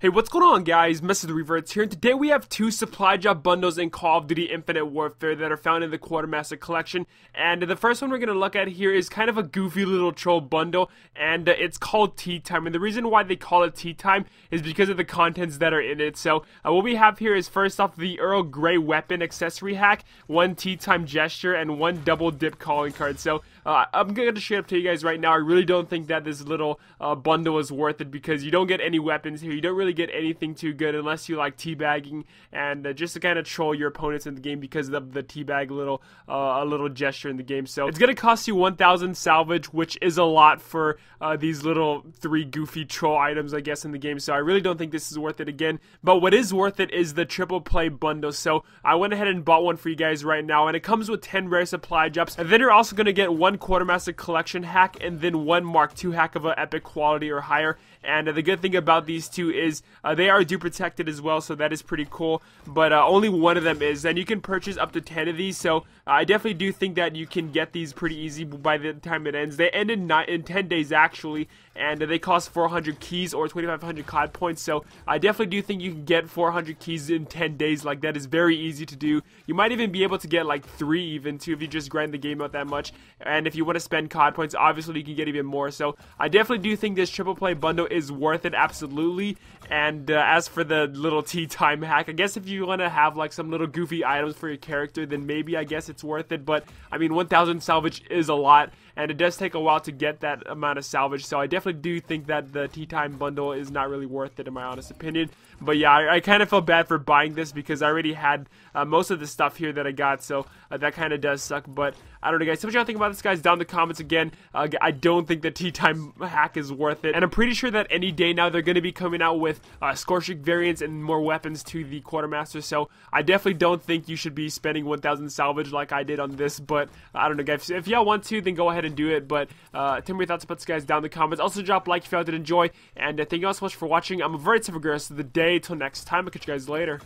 Hey, what's going on guys? Mr. The Revertz here, and today we have two supply drop bundles in Call of Duty Infinite Warfare that are found in the Quartermaster Collection, and the first one we're going to look at here is kind of a goofy little troll bundle, and uh, it's called Tea Time, and the reason why they call it Tea Time is because of the contents that are in it, so uh, what we have here is first off the Earl Grey weapon accessory hack, one Tea Time gesture, and one double dip calling card, so uh, I'm going to straight up to you guys right now, I really don't think that this little uh, bundle is worth it because you don't get any weapons here, you don't really really get anything too good unless you like teabagging and uh, just to kind of troll your opponents in the game because of the teabag little uh, a little gesture in the game. So it's gonna cost you 1,000 salvage, which is a lot for uh, these little three goofy troll items, I guess, in the game. So I really don't think this is worth it again. But what is worth it is the triple play bundle. So I went ahead and bought one for you guys right now, and it comes with 10 rare supply drops. And then you're also gonna get one quartermaster collection hack and then one Mark II hack of an epic quality or higher. And the good thing about these two is uh, they are dupe protected as well, so that is pretty cool. But uh, only one of them is, and you can purchase up to 10 of these. So uh, I definitely do think that you can get these pretty easy by the time it ends. They end in, nine, in 10 days actually, and they cost 400 keys or 2,500 COD points. So I definitely do think you can get 400 keys in 10 days. Like that is very easy to do. You might even be able to get like three even too if you just grind the game out that much. And if you want to spend COD points, obviously you can get even more. So I definitely do think this triple play bundle is worth it absolutely. And uh, as for the little tea time hack, I guess if you want to have like some little goofy items for your character, then maybe I guess it's worth it. But I mean, 1,000 salvage is a lot, and it does take a while to get that amount of salvage. So I definitely do think that the tea time bundle is not really worth it, in my honest opinion. But yeah, I, I kind of feel bad for buying this because I already had uh, most of the stuff here that I got, so uh, that kind of does suck. But I don't know, guys. So what y'all think about this, guys? Down in the comments again. Uh, I don't think the tea time hack is worth it, and I'm pretty sure that any day now they're going to be coming out with uh, Scorchik variants and more weapons to the quartermaster. So I definitely don't think you should be spending 1,000 salvage like I did on this. But I don't know, guys. If y'all want to, then go ahead and do it. But uh, tell me your thoughts about this, guys, down in the comments. Also, drop a like if y'all did enjoy, and uh, thank you all so much for watching. I'm a very tough of the day. Till next time, I'll catch you guys later.